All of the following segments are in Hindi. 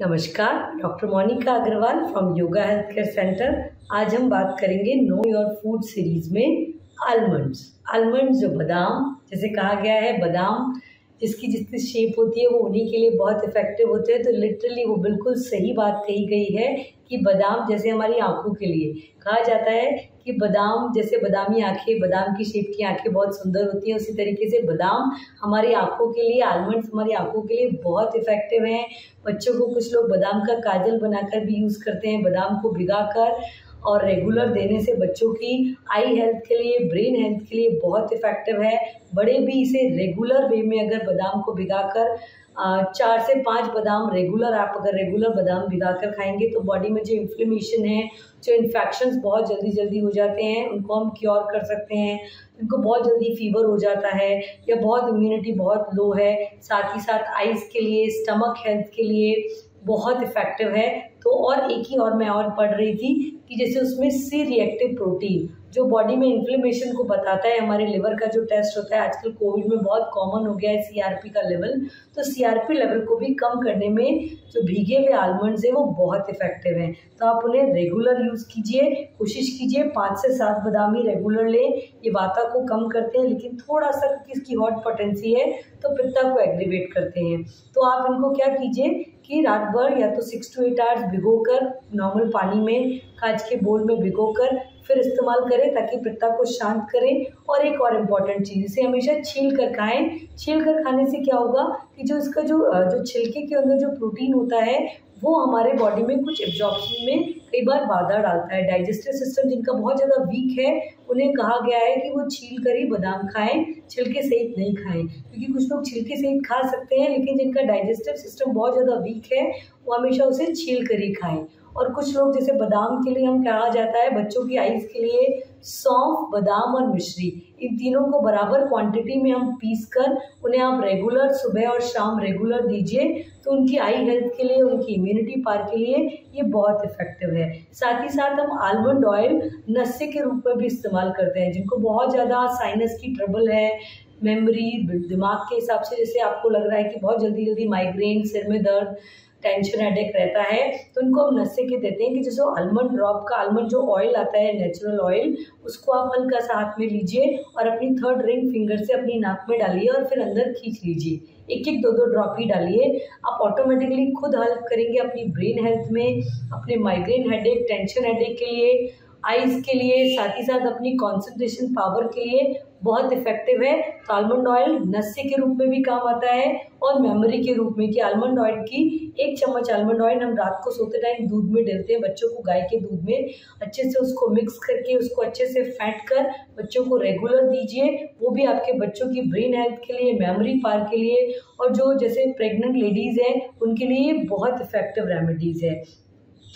नमस्कार, doctor Monica Agarwal from yoga health care centre आज हम बात करेंगे नो योर फ़ूड सीरीज़ में आलमंड्स आलमंड्स जो बादाम, जैसे कहा गया है, बादाम, जिसकी जितनी शेप होती है, वो उन्हीं के लिए बहुत इफ़ेक्टिव होते हैं। तो लिटरली वो बिल्कुल सही बात कही गई है कि बादाम जैसे हमारी आँखों के लिए कहा जाता है कि बादाम, जैसे बादामी आँखें, बादाम की शेप की आँखें बहुत सुंदर होती हैं, उसी तरीके से बादाम हमारी आँखों के लिए आलमंड्स हमारी आँखों के लिए बहुत इफ़ेक्टिव हैं। बच्चों को कुछ लोग बादाम का काजल बनाकर भी यूज़ करते हैं, बादाम को भिगाकर। और रेगुलर देने से बच्चों की आई हेल्थ के लिए ब्रेन हेल्थ के लिए बहुत इफ़ेक्टिव है। बड़े भी इसे रेगुलर वे में अगर बादाम को भिगाकर चार से पाँच बादाम रेगुलर आप अगर रेगुलर बादाम भिगा कर खाएँगे तो बॉडी में जो इन्फ्लेमेशन है, जो इन्फेक्शन बहुत जल्दी जल्दी हो जाते हैं, उनको हम क्योर कर सकते हैं। उनको बहुत जल्दी फीवर हो जाता है या बहुत इम्यूनिटी बहुत लो है। साथ ही साथ आइज़ के लिए स्टमक हेल्थ के लिए बहुत इफ़ेक्टिव है। तो और एक ही और मैं और पढ़ रही थी कि जैसे उसमें सी रिएक्टिव प्रोटीन जो बॉडी में इन्फ्लेमेशन को बताता है, हमारे लिवर का जो टेस्ट होता है, आजकल कोविड में बहुत कॉमन हो गया है सीआरपी का लेवल तो सीआरपी लेवल को भी कम करने में जो भीगे हुए आलमंड्स हैं, वो बहुत इफ़ेक्टिव हैं। तो आप उन्हें रेगुलर यूज़ कीजिए, कोशिश कीजिए, पाँच से सात बादाम रेगुलर लें। ये वाता को कम करते हैं, लेकिन थोड़ा सा इसकी हॉट पोटेंसी है तो पित्ता को एग्रीवेट करते हैं। तो आप इनको क्या कीजिए कि रात भर या तो सिक्स टू एट आवर्स भिगो कर नॉर्मल पानी में, कांच के बोल में भिगो कर फिर इस्तेमाल करें ताकि पित्ता को शांत करें। और एक और इंपॉर्टेंट चीज़, इसे हमेशा छील कर खाएँ। छील कर खाने से क्या होगा कि जो इसका जो जो छिलके के अंदर जो प्रोटीन होता है वो हमारे बॉडी में कुछ एब्जॉर्प्शन में कई बार बाधा डालता है। डाइजेस्टिव सिस्टम जिनका बहुत ज़्यादा वीक है, उन्हें कहा गया है कि वो छील कर ही बादाम खाएँ, छिलके सहित नहीं खाएँ। क्योंकि कुछ लोग छिलके सहित खा सकते हैं, लेकिन जिनका डाइजेस्टिव सिस्टम बहुत ज़्यादा वीक है, वो हमेशा उसे छील कर ही खाएँ। और कुछ लोग जैसे बादाम के लिए हम कहा जाता है, बच्चों की आइज़ के लिए सौंफ, बादाम और मिश्री। इन तीनों को बराबर क्वांटिटी में हम पीस कर उन्हें आप रेगुलर सुबह और शाम रेगुलर दीजिए तो उनकी आई हेल्थ के लिए, उनकी इम्यूनिटी पार के लिए ये बहुत इफ़ेक्टिव है। साथ ही साथ हम आलमंड ऑयल नशे के रूप में भी इस्तेमाल करते हैं, जिनको बहुत ज़्यादा साइनस की ट्रबल है मेमोरी दिमाग के हिसाब से जैसे आपको लग रहा है कि बहुत जल्दी जल्दी माइग्रेन सिर में दर्द टेंशन हेडेक रहता है तो उनको हम नशे के देते हैं कि जैसे आलमंड ड्रॉप का आलमंड जो ऑयल आता है नेचुरल ऑयल उसको आप हल्का सा हाथ में लीजिए और अपनी थर्ड रिंग फिंगर से अपनी नाक में डालिए और फिर अंदर खींच लीजिए। एक एक दो दो ड्रॉप ही डालिए। आप ऑटोमेटिकली खुद हेल्प करेंगे अपनी ब्रेन हेल्थ में, अपने माइग्रेन हेडेक टेंशन हेडेक के लिए। आइज़ के लिए, साथ ही साथ अपनी कॉन्सेंट्रेशन पावर के लिए बहुत इफ़ेक्टिव है। तो आलमंड ऑयल नशे के रूप में भी काम आता है और मेमोरी के रूप में कि आलमंड ऑयल की एक चम्मच आलमंड ऑयल हम रात को सोते टाइम दूध में डालते हैं, बच्चों को गाय के दूध में। अच्छे से उसको मिक्स करके, उसको अच्छे से फैट कर, बच्चों को रेगुलर दीजिए। वो भी आपके बच्चों की ब्रेन हेल्थ के लिए मेमोरी पार के लिए। और जो जैसे प्रेग्नेंट लेडीज़ हैं, उनके लिए बहुत इफ़ेक्टिव रेमेडीज़ है।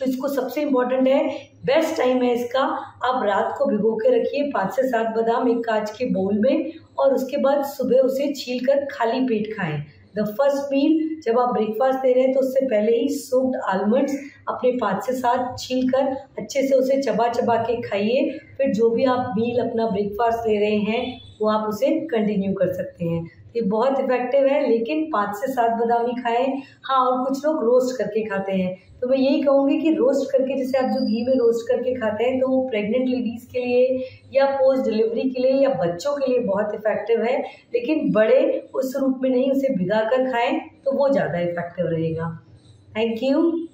तो इसको सबसे इम्पोर्टेंट है बेस्ट टाइम है इसका। आप रात को भिगो के रखिए पाँच से सात बादाम एक कांच के बोल में और उसके बाद सुबह उसे छील कर खाली पेट खाएँ। द फ़र्स्ट मील जब आप ब्रेकफास्ट दे रहे हैं तो उससे पहले ही सोक्ड आलमंड्स अपने पाँच से सात छील कर अच्छे से उसे चबा चबा के खाइए। फिर जो भी आप मील अपना ब्रेकफास्ट ले रहे हैं वो आप उसे कंटिन्यू कर सकते हैं। ये बहुत इफ़ेक्टिव है, लेकिन पाँच से सात बादाम खाएँ। हाँ और कुछ लोग रोस्ट करके खाते हैं। तो मैं यही कहूँगी कि रोस्ट करके, जैसे आप जो घी में रोस्ट करके खाते हैं तो वो प्रेग्नेंट लेडीज़ के लिए या पोस्ट डिलीवरी के लिए या बच्चों के लिए बहुत इफ़ेक्टिव है। लेकिन बड़े उस रूप में नहीं, उसे भिगा कर खाएँ तो वो ज़्यादा इफ़ेक्टिव रहेगा। Thank you